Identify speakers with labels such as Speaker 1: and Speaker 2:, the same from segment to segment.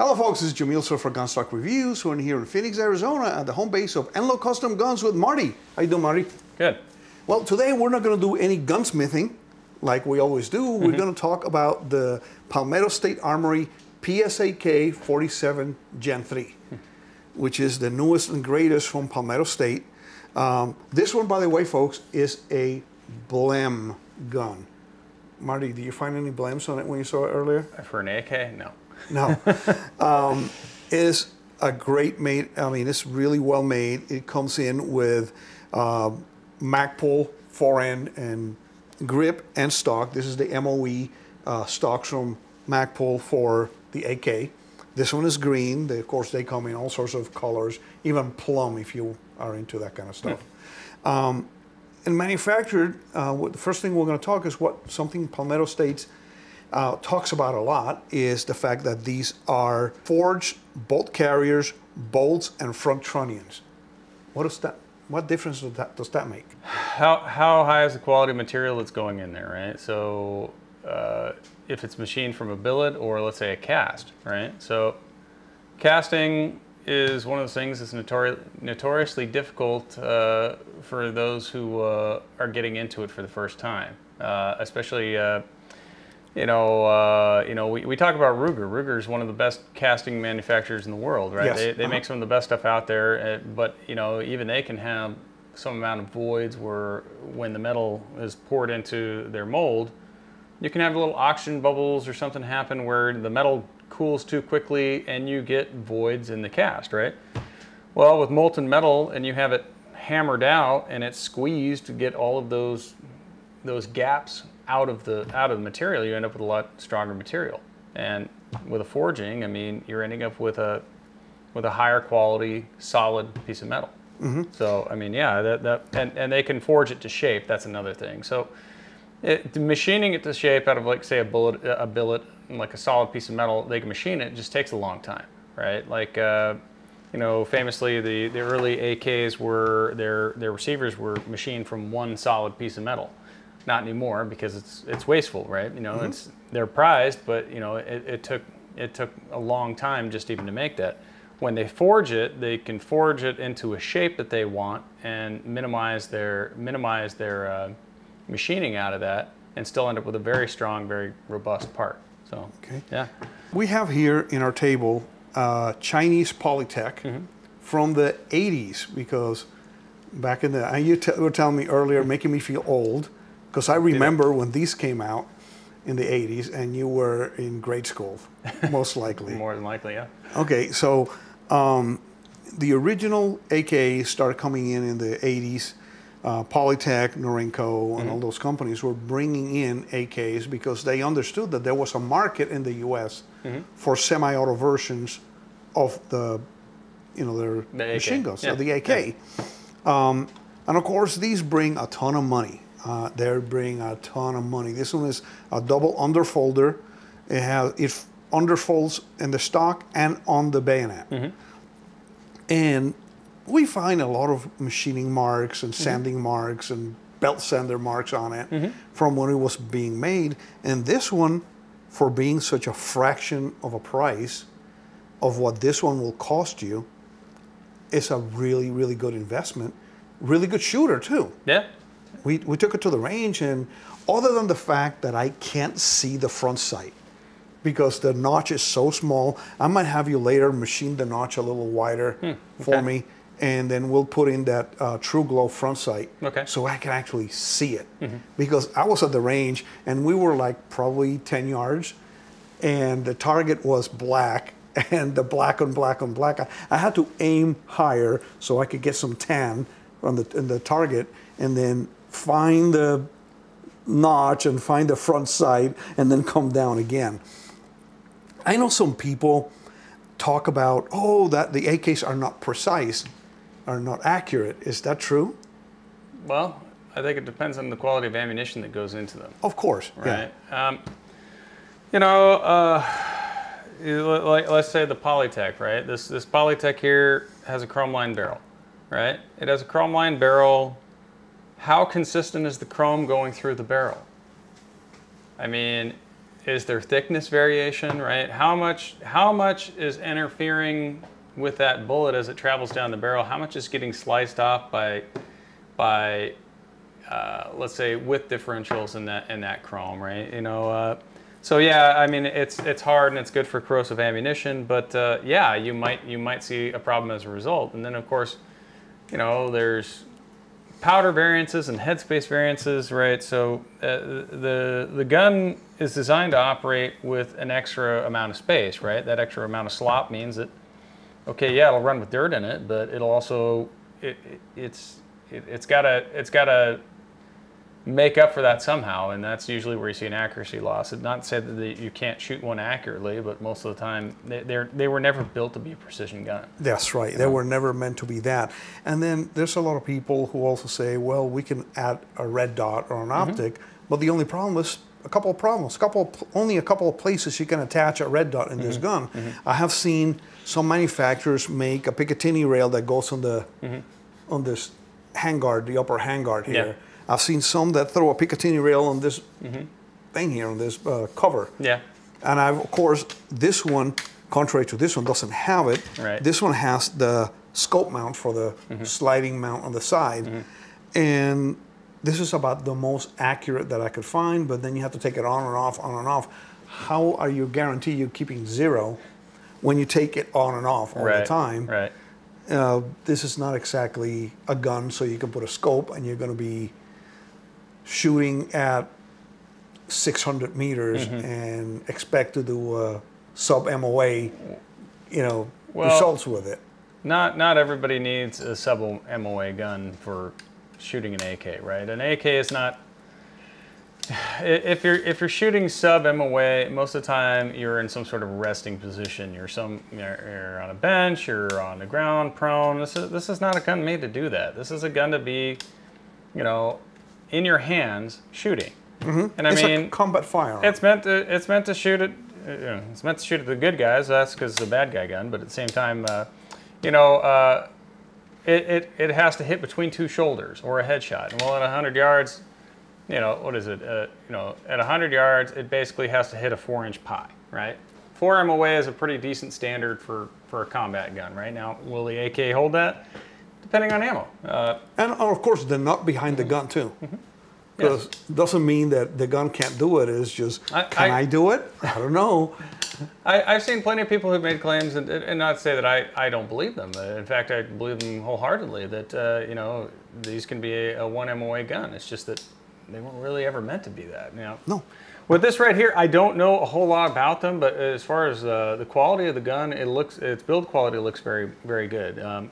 Speaker 1: Hello folks, this is Yamil Sued for Gunstock Reviews. We're in here in Phoenix, Arizona at the home base of Enloe Custom Guns with Marty. How you doing, Marty?
Speaker 2: Good.
Speaker 1: Well, today we're not going to do any gunsmithing like we always do. Mm-hmm. We're going to talk about the Palmetto State Armory PSAK 47 Gen 3, which is the newest and greatest from Palmetto State. Um, this one, by the way, folks, is a blem gun. Marty, did you find any blems on it when you saw it earlier?
Speaker 2: For an AK? No.
Speaker 1: No. um, is a great made. I mean, it's really well made. It comes in with uh, Magpul forend and grip and stock. This is the MOE uh, stocks from Magpul for the AK. This one is green. They, of course, they come in all sorts of colors, even plum if you are into that kind of stuff. Yeah. Um, and manufactured, uh, the first thing we're going to talk is what something Palmetto States uh, talks about a lot is the fact that these are forged bolt carriers, bolts, and front trunnions. What does that? What difference does that, does that make?
Speaker 2: How, how high is the quality of material that's going in there, right? So uh, if it's machined from a billet or let's say a cast, right? So casting is one of those things that's notori notoriously difficult uh, for those who uh, are getting into it for the first time, uh, especially uh, you know, uh, you know, we, we talk about Ruger. Ruger is one of the best casting manufacturers in the world, right?
Speaker 1: Yes.
Speaker 2: They, they
Speaker 1: uh-huh.
Speaker 2: make some of the best stuff out there, uh, but you know, even they can have some amount of voids where when the metal is poured into their mold, you can have little oxygen bubbles or something happen where the metal cools too quickly and you get voids in the cast, right? Well, with molten metal and you have it hammered out and it's squeezed to get all of those those gaps out of the out of the material, you end up with a lot stronger material. And with a forging, I mean, you're ending up with a with a higher quality, solid piece of metal. Mm-hmm. So I mean, yeah, that, that and, and they can forge it to shape. That's another thing. So it, machining it to shape out of like say a bullet, a billet, like a solid piece of metal, they can machine it. It just takes a long time, right? Like. Uh, you know, famously, the, the early AKs were their their receivers were machined from one solid piece of metal not anymore because it's it's wasteful, right? You know, mm-hmm. it's they're prized, but you know, it, it took it took a long time just even to make that. When they forge it, they can forge it into a shape that they want and minimize their minimize their uh, machining out of that, and still end up with a very strong, very robust part. So,
Speaker 1: okay.
Speaker 2: yeah.
Speaker 1: We have here in our table uh, Chinese Polytech mm-hmm. from the 80s because back in the and you t- were telling me earlier, making me feel old because I remember when these came out in the 80s and you were in grade school, most likely.
Speaker 2: More than likely, yeah.
Speaker 1: Okay, so um, the original AK started coming in in the 80s. Uh, Polytech, Norinco, and mm-hmm. all those companies were bringing in AKs because they understood that there was a market in the U.S. Mm-hmm. for semi-auto versions of the, you know, their
Speaker 2: the
Speaker 1: machine guns,
Speaker 2: yeah.
Speaker 1: so the AK. Yeah. Um, and of course, these bring a ton of money. Uh, they're bringing a ton of money. This one is a double underfolder. It has it underfolds in the stock and on the bayonet. Mm-hmm. And we find a lot of machining marks and mm-hmm. sanding mm-hmm. marks and belt sander marks on it mm-hmm. from when it was being made. And this one, for being such a fraction of a price of what this one will cost you, is a really, really good investment. Really good shooter too.
Speaker 2: Yeah
Speaker 1: we, we took it to the range, and other than the fact that I can't see the front sight because the notch is so small, I might have you later machine the notch a little wider hmm, okay. for me, and then we'll put in that uh, TRU-GLO front sight
Speaker 2: okay.
Speaker 1: so I can actually see it. Mm-hmm. Because I was at the range, and we were like probably 10 yards, and the target was black, and the black on black on black. I, I had to aim higher so I could get some tan on the, on the target, and then find the notch and find the front sight and then come down again. I know some people talk about, oh, that the AKs are not precise, are not accurate. Is that true?
Speaker 2: Well, I think it depends on the quality of ammunition that goes into them.
Speaker 1: Of course,
Speaker 2: right? Yeah. Um, you know, uh, like let's say the Polytech, right? This this Polytech here has a chrome line barrel, right? It has a chrome line barrel how consistent is the chrome going through the barrel? I mean, is there thickness variation, right? How much how much is interfering with that bullet as it travels down the barrel? How much is getting sliced off by by uh, let's say width differentials in that in that chrome, right? You know, uh, so yeah, I mean it's it's hard and it's good for corrosive ammunition, but uh, yeah, you might you might see a problem as a result. And then of course, you know, there's powder variances and headspace variances, right? So uh, the the gun is designed to operate with an extra amount of space, right? That extra amount of slop means that okay, yeah, it'll run with dirt in it, but it'll also it, it it's it, it's got to it's got to make up for that somehow, and that's usually where you see an accuracy loss. It's not to say that you can't shoot one accurately, but most of the time they they're, were never built to be a precision gun.
Speaker 1: That's right. They were never meant to be that. And then there's a lot of people who also say, well, we can add a red dot or an
Speaker 2: Mm-hmm.
Speaker 1: optic, but the only problem is a couple of problems. A couple, of, only a couple of places you can attach a red dot in this
Speaker 2: Mm-hmm.
Speaker 1: gun. I have seen some manufacturers make a Picatinny rail that goes on the on this handguard, the upper handguard here.
Speaker 2: Yeah.
Speaker 1: I've seen some that throw a Picatinny rail on this thing here on this uh, cover.
Speaker 2: Yeah.
Speaker 1: And I've, of course, this one, contrary to this one, doesn't have it.
Speaker 2: Right.
Speaker 1: This one has the scope mount for the sliding mount on the side. And this is about the most accurate that I could find, but then you have to take it on and off, on and off. How are you guarantee you keeping zero when you take it on and off all
Speaker 2: right.
Speaker 1: the time?
Speaker 2: Right.
Speaker 1: Uh, this is not exactly a gun, so you can put a scope and you're going to be shooting at 600 meters
Speaker 2: Mm-hmm.
Speaker 1: and expect to do a sub MOA, you know,
Speaker 2: Well-
Speaker 1: results with it.
Speaker 2: Not not everybody needs a sub MOA gun for shooting an AK, right? An AK is not. If you're if you're shooting sub MOA, most of the time you're in some sort of resting position. You're some you're, you're on a bench, you're on the ground, prone. This is this is not a gun made to do that. This is a gun to be, you know, in your hands shooting. Mm-hmm. And I
Speaker 1: it's
Speaker 2: mean,
Speaker 1: a combat firearm.
Speaker 2: it's meant to it's meant to shoot at. Uh, it's meant to shoot at the good guys. That's because it's a bad guy gun. But at the same time, uh, you know, uh, it, it it has to hit between two shoulders or a headshot. And well, at 100 yards, you know what is it? Uh, you know, at 100 yards, it basically has to hit a four-inch pie, right? Four MOA is a pretty decent standard for for a combat gun. Right now, will the AK hold that? Depending on ammo. Uh,
Speaker 1: and of course, the nut behind the gun, too.
Speaker 2: Mm-hmm.
Speaker 1: Because doesn't mean that the gun can't do it. It's just,
Speaker 2: I-
Speaker 1: can
Speaker 2: I-
Speaker 1: I do it? I don't know.
Speaker 2: I, I've seen plenty of people who've made claims, and, and not say that I, I don't believe them. Uh, In fact, I believe them wholeheartedly that uh, you know these can be a, a one MOA gun. It's just that they weren't really ever meant to be that. You know.
Speaker 1: No.
Speaker 2: With this right here, I don't know a whole lot about them, but as far as uh, the quality of the gun, it looks its build quality looks very very good. Um,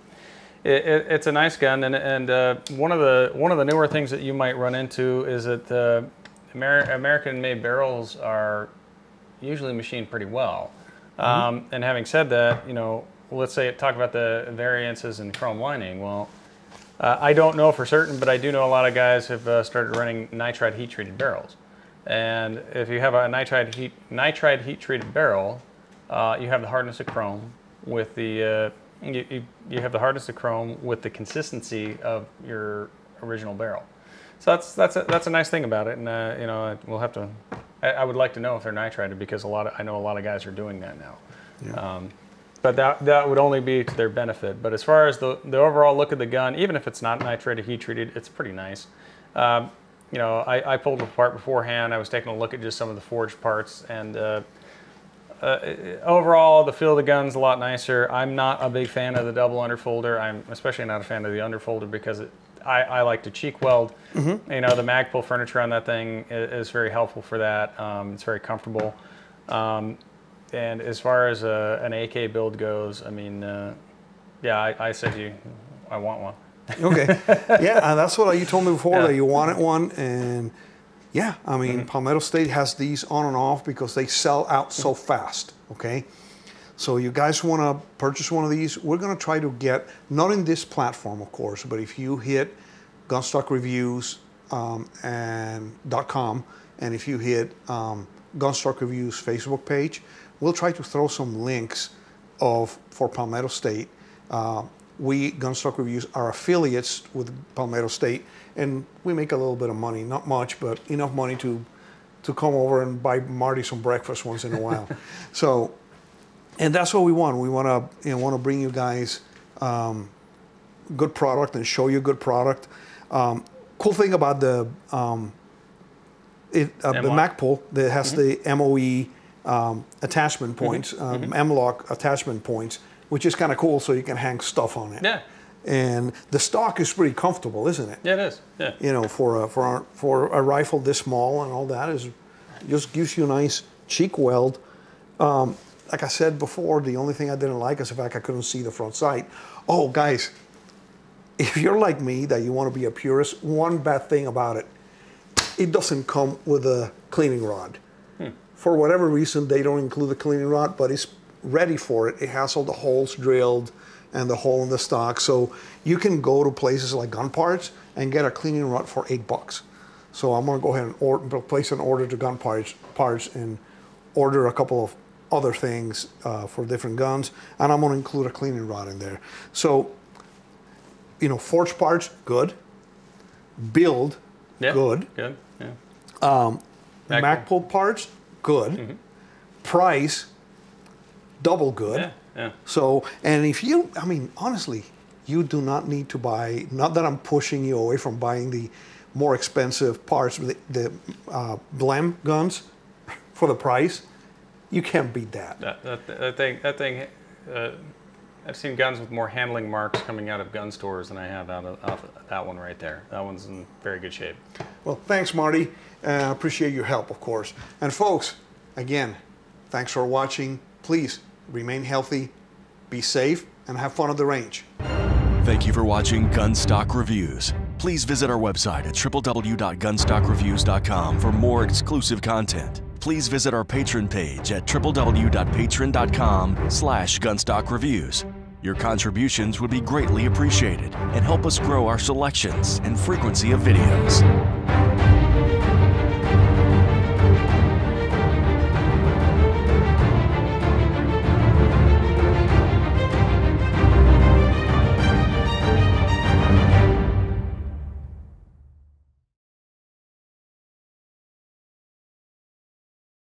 Speaker 2: it, it, it's a nice gun, and, and uh, one of the one of the newer things that you might run into is that uh, Amer- American-made barrels are usually machined pretty well. Um, and having said that, you know, let's say talk about the variances in chrome lining. Well, uh, I don't know for certain, but I do know a lot of guys have uh, started running nitride heat-treated barrels. And if you have a nitride heat nitride heat-treated barrel, uh, you have the hardness of chrome with the uh, you, you, you have the hardness of chrome with the consistency of your original barrel. So that's that's a, that's a nice thing about it, and uh, you know we'll have to. I, I would like to know if they're nitrided because a lot of I know a lot of guys are doing that now. Um, but that that would only be to their benefit. But as far as the the overall look of the gun, even if it's not nitrided heat treated, it's pretty nice. Um, you know, I, I pulled it apart beforehand. I was taking a look at just some of the forged parts, and uh, uh, overall, the feel of the gun's a lot nicer. I'm not a big fan of the double underfolder. I'm especially not a fan of the underfolder because it, I, I like to cheek weld. You know, the Magpul furniture on that thing i- is, very helpful for that. Um, it's very comfortable. Um, and as far as uh, an AK build goes, I mean, uh, yeah, I, I said you, I want one.
Speaker 1: Okay. yeah, and that's what you told me before
Speaker 2: Yeah.
Speaker 1: that you wanted one, and yeah, I mean Palmetto State has these on and off because they sell out so fast. Okay, so you guys want to purchase one of these? We're going to try to get not in this platform, of course, but if you hit Gunstock Reviews um, and .com, and if you hit um, Gunstock Reviews Facebook page, we'll try to throw some links of for Palmetto State. Uh, we Gunstock Reviews are affiliates with Palmetto State, and we make a little bit of money, not much, but enough money to to come over and buy Marty some breakfast once in a while. so, and that's what we want. We want to you know want to bring you guys um, good product and show you good product. Um, cool thing about the um, it, uh, the
Speaker 2: M-Lock.
Speaker 1: Magpul that has the MOE um, attachment points, um, M-Lock attachment points, which is kind of cool. So you can hang stuff on it.
Speaker 2: Yeah.
Speaker 1: And the stock is pretty comfortable, isn't it?
Speaker 2: Yeah, it is. Yeah.
Speaker 1: You know, for a, for a, for a rifle this small and all that is just gives you a nice cheek weld. Um, like I said before, the only thing I didn't like is the fact I couldn't see the front sight. Oh, guys, if you're like me, that you want to be a purist, one bad thing about it, it doesn't come with a cleaning rod. For whatever reason, they don't include the cleaning rod, but it's ready for it. It has all the holes drilled and the hole in the stock. So you can go to places like Gun Parts and get a cleaning rod for eight bucks. So I'm gonna go ahead and order, place an order to Gun Parts, parts and order a couple of other things uh, for different guns, and I'm gonna include a cleaning rod in there. So, you know, forge parts, good. Build,
Speaker 2: Yeah.
Speaker 1: good.
Speaker 2: Good. Yeah. Mac
Speaker 1: Magpul parts, good. Price, double good.
Speaker 2: Yeah. Yeah.
Speaker 1: So, and if you, I mean, honestly, you do not need to buy, not that I'm pushing you away from buying the more expensive parts, the, the uh, Blem guns for the price. You can't beat that.
Speaker 2: That, that, that thing, that thing, uh, I've seen guns with more handling marks coming out of gun stores than I have out of, out of that one right there. That one's in very good shape.
Speaker 1: Well, thanks, Marty. Uh, appreciate your help, of course. And folks, again, thanks for watching. Please remain healthy, be safe, and have fun at the range.
Speaker 3: Thank you for watching Gunstock Reviews. Please visit our website at www.gunstockreviews.com for more exclusive content. Please visit our Patreon page at www.patreon.com slash gunstockreviews. Your contributions would be greatly appreciated and help us grow our selections and frequency of videos.